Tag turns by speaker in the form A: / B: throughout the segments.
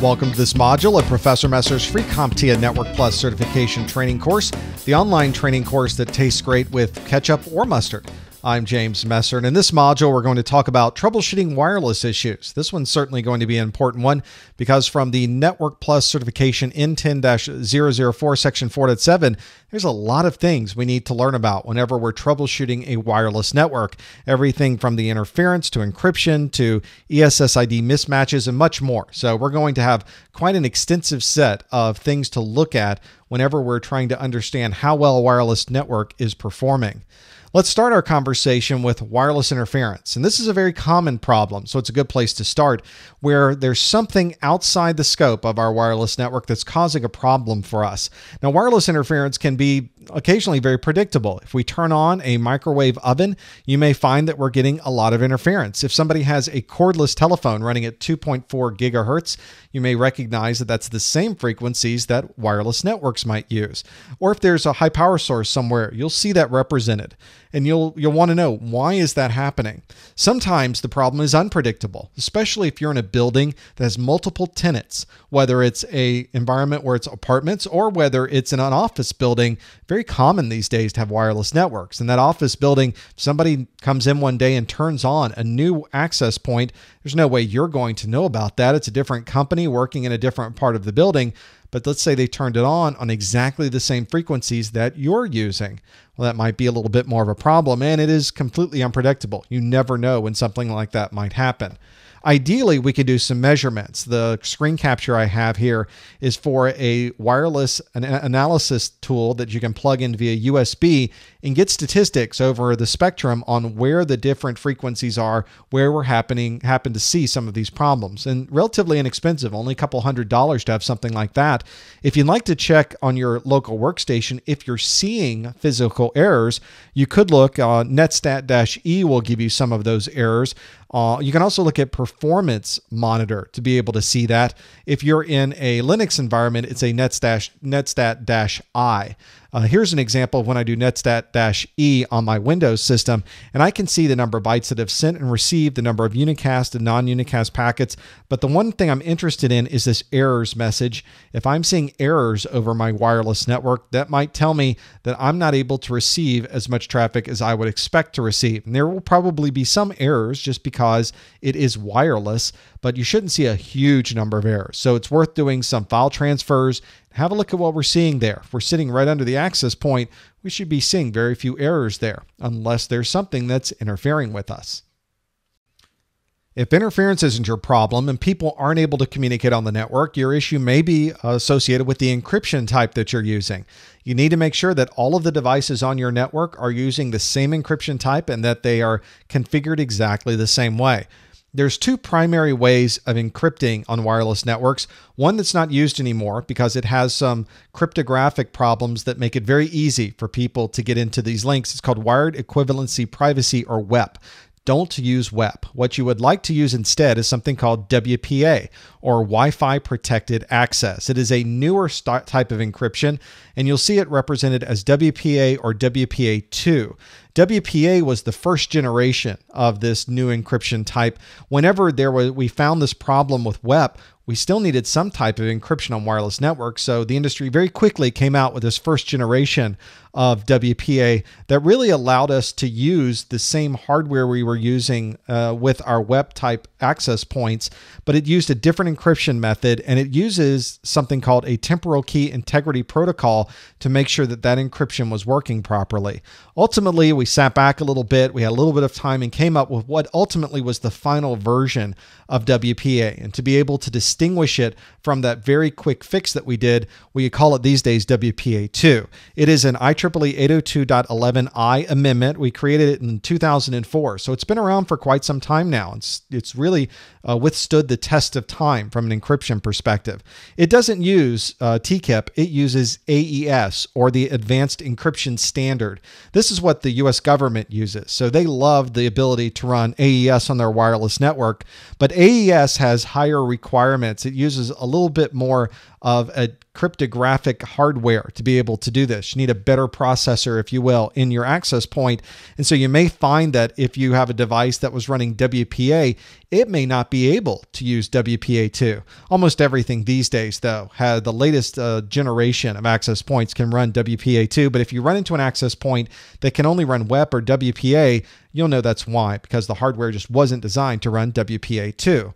A: Welcome to this module of Professor Messer's free CompTIA Network Plus certification training course, the online training course that tastes great with ketchup or mustard. I'm James Messer, and in this module, we're going to talk about troubleshooting wireless issues. This one's certainly going to be an important one because from the Network Plus certification N10 004, section 4.7, there's a lot of things we need to learn about whenever we're troubleshooting a wireless network. Everything from the interference to encryption to ESSID mismatches and much more. So, we're going to have quite an extensive set of things to look at whenever we're trying to understand how well a wireless network is performing. Let's start our conversation with wireless interference. And this is a very common problem, so it's a good place to start, where there's something outside the scope of our wireless network that's causing a problem for us. Now, wireless interference can be occasionally very predictable. If we turn on a microwave oven, you may find that we're getting a lot of interference. If somebody has a cordless telephone running at 2.4 gigahertz, you may recognize that that's the same frequencies that wireless networks might use. Or if there's a high power source somewhere, you'll see that represented and you'll you'll want to know why is that happening. Sometimes the problem is unpredictable, especially if you're in a building that has multiple tenants, whether it's a environment where it's apartments or whether it's in an office building. Very common these days to have wireless networks. In that office building, somebody comes in one day and turns on a new access point. There's no way you're going to know about that. It's a different company working in a different part of the building but let's say they turned it on on exactly the same frequencies that you're using. Well, that might be a little bit more of a problem, and it is completely unpredictable. You never know when something like that might happen. Ideally, we could do some measurements. The screen capture I have here is for a wireless analysis tool that you can plug in via USB and get statistics over the spectrum on where the different frequencies are, where we're happening happen to see some of these problems. And relatively inexpensive, only a couple hundred dollars to have something like that. If you'd like to check on your local workstation if you're seeing physical errors, you could look uh, netstat-e will give you some of those errors. Uh, you can also look at Performance Monitor to be able to see that. If you're in a Linux environment, it's a netstat-i. Uh, here's an example of when I do netstat-e on my Windows system, and I can see the number of bytes that have sent and received, the number of unicast and non-unicast packets. But the one thing I'm interested in is this errors message. If I'm seeing errors over my wireless network, that might tell me that I'm not able to receive as much traffic as I would expect to receive. And there will probably be some errors just because it is wireless, but you shouldn't see a huge number of errors. So it's worth doing some file transfers. Have a look at what we're seeing there. If we're sitting right under the access point, we should be seeing very few errors there, unless there's something that's interfering with us. If interference isn't your problem and people aren't able to communicate on the network, your issue may be associated with the encryption type that you're using. You need to make sure that all of the devices on your network are using the same encryption type and that they are configured exactly the same way. There's two primary ways of encrypting on wireless networks. One that's not used anymore because it has some cryptographic problems that make it very easy for people to get into these links. It's called Wired Equivalency Privacy or WEP don't use WEP. What you would like to use instead is something called WPA or Wi Fi protected access. It is a newer type of encryption, and you'll see it represented as WPA or WPA2. WPA was the first generation of this new encryption type. Whenever there was, we found this problem with WEP, we still needed some type of encryption on wireless networks. So the industry very quickly came out with this first generation of WPA that really allowed us to use the same hardware we were using uh, with our WEP type access points, but it used a different encryption method and it uses something called a temporal key integrity protocol to make sure that that encryption was working properly. Ultimately, we sat back a little bit, we had a little bit of time and came up with what ultimately was the final version of WPA. And to be able to distinguish it from that very quick fix that we did, we call it these days WPA2. It is an IEEE 802.11i amendment. We created it in 2004, so it's been around for quite some time now. It's it's really uh, withstood the test of time from an encryption perspective. It doesn't use uh, TKIP; it uses AES or the Advanced Encryption Standard. This is what the U.S. government uses, so they love the ability to run AES on their wireless network. But AES has higher requirements. It uses a little bit more of a cryptographic hardware to be able to do this. You need a better processor, if you will, in your access point. And so you may find that if you have a device that was running WPA, it may not be able to use WPA2. Almost everything these days, though, had the latest uh, generation of access points can run WPA2. But if you run into an access point that can only run WEP or WPA, you'll know that's why, because the hardware just wasn't designed to run WPA2.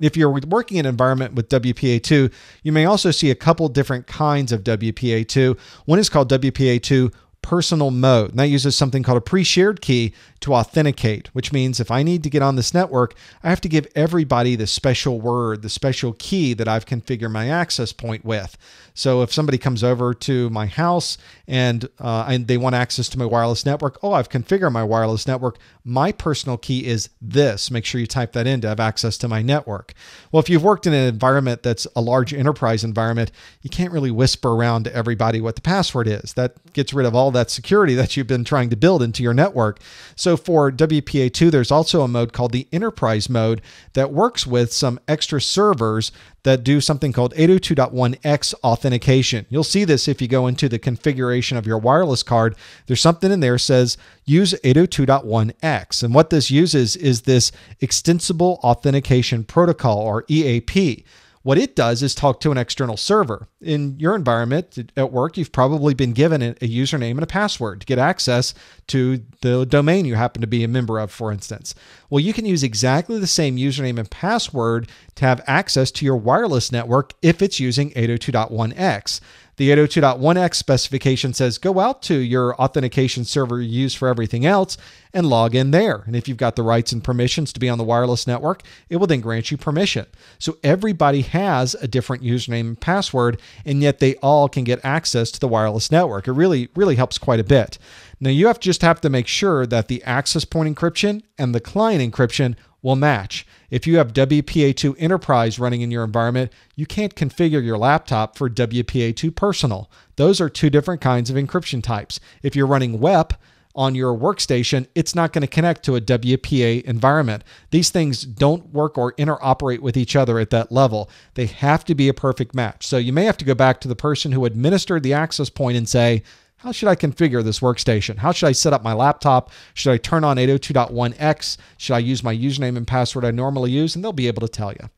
A: If you're working in an environment with WPA2, you may also see a couple different kinds of WPA2. One is called WPA2 personal mode. And that uses something called a pre shared key to authenticate, which means if I need to get on this network, I have to give everybody the special word, the special key that I've configured my access point with. So if somebody comes over to my house and uh, and they want access to my wireless network, oh, I've configured my wireless network. My personal key is this. Make sure you type that in to have access to my network. Well, if you've worked in an environment that's a large enterprise environment, you can't really whisper around to everybody what the password is. That gets rid of all that security that you've been trying to build into your network. So for WPA2, there's also a mode called the enterprise mode that works with some extra servers that do something called 802.1x authentication. You'll see this if you go into the configuration of your wireless card. There's something in there says use 802.1x. And what this uses is this extensible authentication protocol or EAP. What it does is talk to an external server. In your environment at work, you've probably been given a username and a password to get access to the domain you happen to be a member of, for instance. Well, you can use exactly the same username and password to have access to your wireless network if it's using 802.1x. The 802.1x specification says go out to your authentication server you use for everything else and log in there. And if you've got the rights and permissions to be on the wireless network, it will then grant you permission. So everybody has a different username and password, and yet they all can get access to the wireless network. It really, really helps quite a bit. Now you have just have to make sure that the access point encryption and the client encryption will match. If you have WPA2 Enterprise running in your environment, you can't configure your laptop for WPA2 Personal. Those are two different kinds of encryption types. If you're running WEP, on your workstation, it's not going to connect to a WPA environment. These things don't work or interoperate with each other at that level. They have to be a perfect match. So you may have to go back to the person who administered the access point and say, how should I configure this workstation? How should I set up my laptop? Should I turn on 802.1x? Should I use my username and password I normally use? And they'll be able to tell you.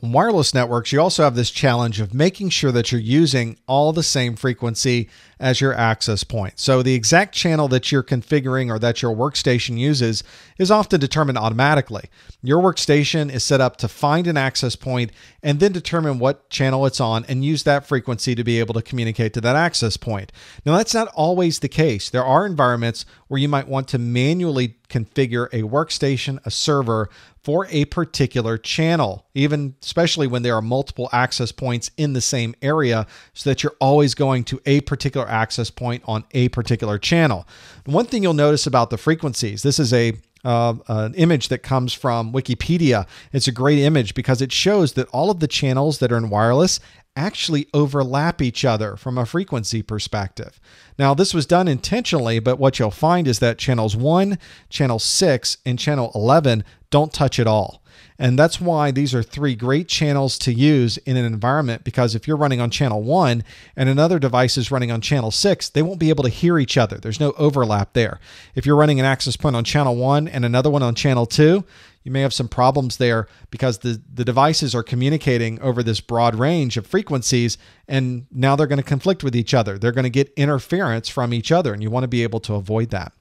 A: On wireless networks, you also have this challenge of making sure that you're using all the same frequency as your access point. So the exact channel that you're configuring or that your workstation uses is often determined automatically. Your workstation is set up to find an access point and then determine what channel it's on and use that frequency to be able to communicate to that access point. Now, that's not always the case. There are environments where you might want to manually configure a workstation, a server for a particular channel, even especially when there are multiple access points in the same area, so that you're always going to a particular access point on a particular channel. One thing you'll notice about the frequencies this is a uh, an image that comes from Wikipedia. It's a great image because it shows that all of the channels that are in wireless actually overlap each other from a frequency perspective. Now, this was done intentionally, but what you'll find is that channels 1, channel 6, and channel 11 don't touch at all. And that's why these are three great channels to use in an environment because if you're running on channel one and another device is running on channel six, they won't be able to hear each other. There's no overlap there. If you're running an access point on channel one and another one on channel two, you may have some problems there because the, the devices are communicating over this broad range of frequencies and now they're going to conflict with each other. They're going to get interference from each other and you want to be able to avoid that.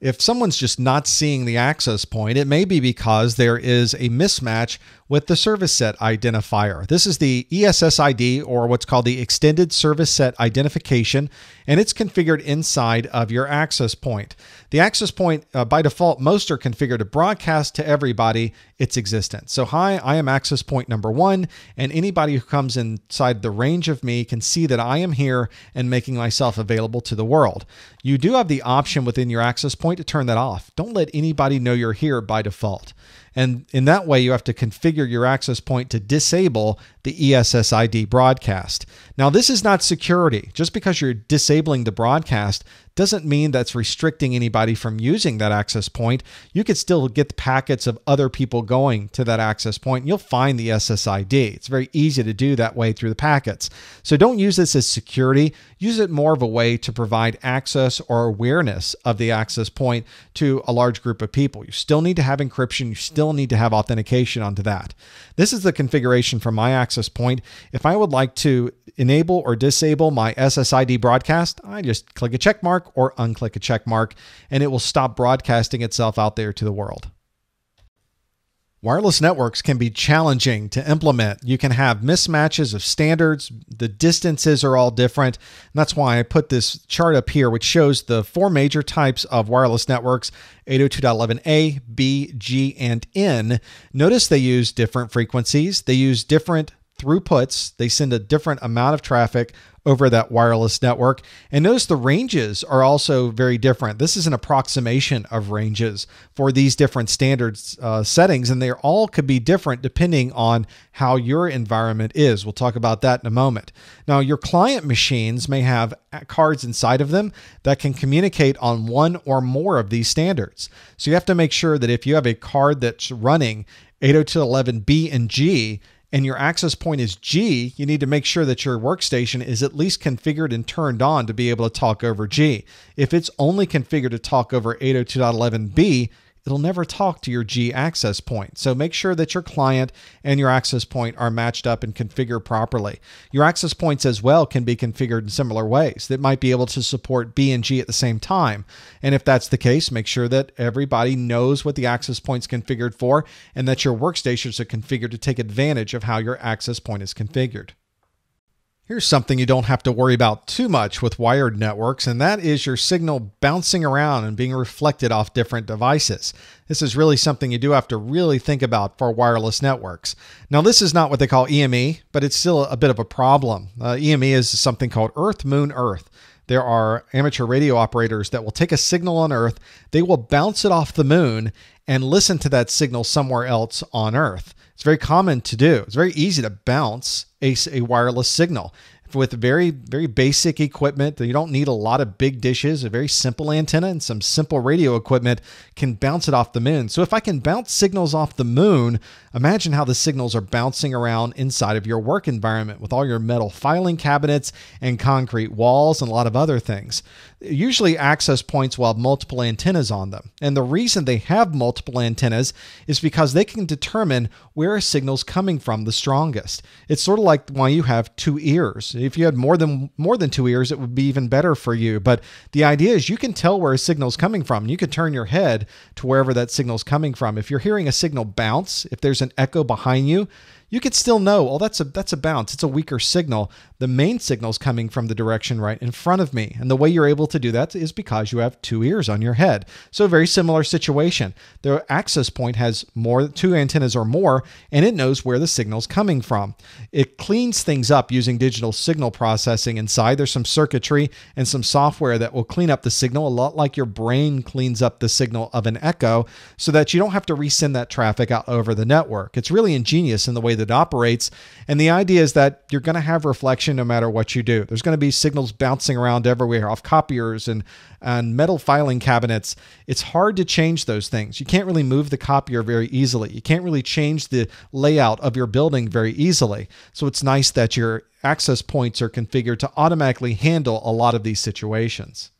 A: If someone's just not seeing the access point, it may be because there is a mismatch with the service set identifier. This is the ESSID or what's called the Extended Service Set Identification, and it's configured inside of your access point. The access point, uh, by default, most are configured to broadcast to everybody its existence. So, hi, I am access point number one, and anybody who comes inside the range of me can see that I am here and making myself available to the world. You do have the option within your access point to turn that off. Don't let anybody know you're here by default. And in that way, you have to configure your access point to disable the ESSID broadcast. Now, this is not security. Just because you're disabling the broadcast doesn't mean that's restricting anybody from using that access point. You could still get the packets of other people going to that access point. You'll find the SSID. It's very easy to do that way through the packets. So don't use this as security. Use it more of a way to provide access or awareness of the access point to a large group of people. You still need to have encryption. You still need to have authentication onto that. This is the configuration for my access point. If I would like to enable or disable my SSID broadcast, I just click a check mark or unclick a check mark, and it will stop broadcasting itself out there to the world. Wireless networks can be challenging to implement. You can have mismatches of standards. The distances are all different. And that's why I put this chart up here, which shows the four major types of wireless networks 802.11a, B, G, and N. Notice they use different frequencies, they use different throughputs. They send a different amount of traffic over that wireless network. And notice the ranges are also very different. This is an approximation of ranges for these different standards uh, settings, and they all could be different depending on how your environment is. We'll talk about that in a moment. Now, your client machines may have cards inside of them that can communicate on one or more of these standards. So you have to make sure that if you have a card that's running 802.11b and G, and your access point is G, you need to make sure that your workstation is at least configured and turned on to be able to talk over G. If it's only configured to talk over 802.11b, it'll never talk to your G access point. So make sure that your client and your access point are matched up and configured properly. Your access points as well can be configured in similar ways that might be able to support B and G at the same time. And if that's the case, make sure that everybody knows what the access point's configured for and that your workstations are configured to take advantage of how your access point is configured. Here's something you don't have to worry about too much with wired networks, and that is your signal bouncing around and being reflected off different devices. This is really something you do have to really think about for wireless networks. Now, this is not what they call EME, but it's still a bit of a problem. Uh, EME is something called Earth Moon Earth. There are amateur radio operators that will take a signal on Earth, they will bounce it off the moon, and listen to that signal somewhere else on Earth. It's very common to do. It's very easy to bounce a, a wireless signal with very very basic equipment. You don't need a lot of big dishes a very simple antenna and some simple radio equipment can bounce it off the moon. So if i can bounce signals off the moon imagine how the signals are bouncing around inside of your work environment with all your metal filing cabinets and concrete walls and a lot of other things usually access points will have multiple antennas on them and the reason they have multiple antennas is because they can determine where a signal's coming from the strongest it's sort of like why you have two ears if you had more than more than two ears, it would be even better for you. But the idea is you can tell where a signal's coming from. You can turn your head to wherever that signal's coming from. If you're hearing a signal bounce, if there's an echo behind you, you could still know, oh, that's a that's a bounce. It's a weaker signal. The main signal is coming from the direction right in front of me. And the way you're able to do that is because you have two ears on your head. So very similar situation. The access point has more two antennas or more, and it knows where the signal's coming from. It cleans things up using digital signal processing inside. There's some circuitry and some software that will clean up the signal, a lot like your brain cleans up the signal of an echo, so that you don't have to resend that traffic out over the network. It's really ingenious in the way that operates. And the idea is that you're going to have reflection no matter what you do. There's going to be signals bouncing around everywhere off copiers and, and metal filing cabinets. It's hard to change those things. You can't really move the copier very easily. You can't really change the layout of your building very easily. So it's nice that your access points are configured to automatically handle a lot of these situations.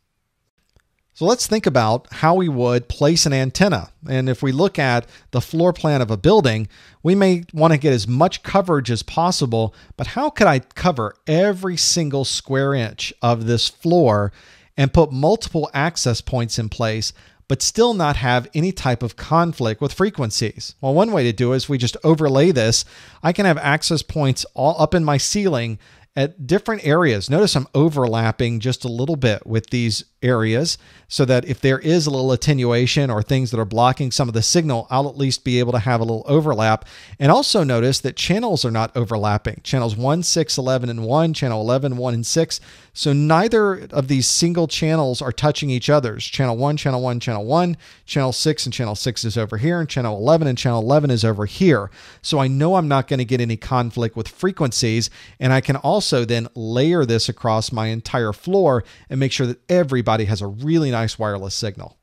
A: So let's think about how we would place an antenna. And if we look at the floor plan of a building, we may want to get as much coverage as possible, but how could I cover every single square inch of this floor and put multiple access points in place, but still not have any type of conflict with frequencies? Well, one way to do it is we just overlay this. I can have access points all up in my ceiling at different areas. Notice I'm overlapping just a little bit with these areas so that if there is a little attenuation or things that are blocking some of the signal, I'll at least be able to have a little overlap. And also notice that channels are not overlapping. Channels 1, 6, 11, and 1, channel 11, 1, and 6. So neither of these single channels are touching each other's. Channel 1, channel 1, channel 1, channel 6, and channel 6 is over here, and channel 11 and channel 11 is over here. So I know I'm not going to get any conflict with frequencies, and I can also then layer this across my entire floor and make sure that everybody everybody has a really nice wireless signal.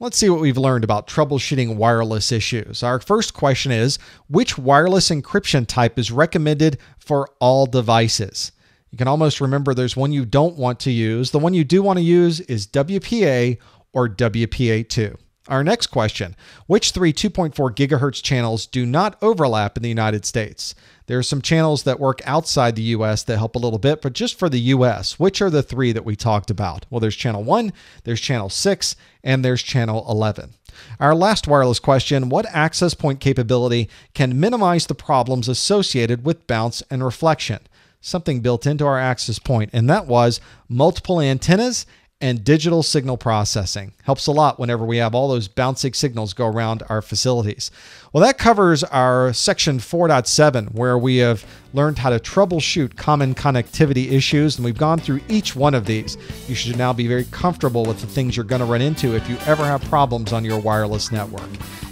A: Let's see what we've learned about troubleshooting wireless issues. Our first question is Which wireless encryption type is recommended for all devices? You can almost remember there's one you don't want to use. The one you do want to use is WPA or WPA2. Our next question Which three 2.4 gigahertz channels do not overlap in the United States? There are some channels that work outside the US that help a little bit, but just for the US, which are the three that we talked about? Well, there's channel 1, there's channel 6, and there's channel 11. Our last wireless question What access point capability can minimize the problems associated with bounce and reflection? Something built into our access point, and that was multiple antennas and digital signal processing. Helps a lot whenever we have all those bouncing signals go around our facilities. Well, that covers our section 4.7, where we have learned how to troubleshoot common connectivity issues, and we've gone through each one of these. You should now be very comfortable with the things you're going to run into if you ever have problems on your wireless network.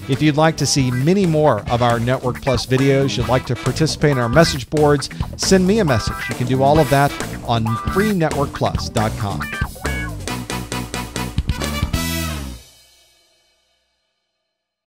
A: If you'd like to see many more of our Network Plus videos, you'd like to participate in our message boards, send me a message. You can do all of that on freenetworkplus.com.